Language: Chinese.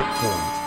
Checkpoint. Checkpoint.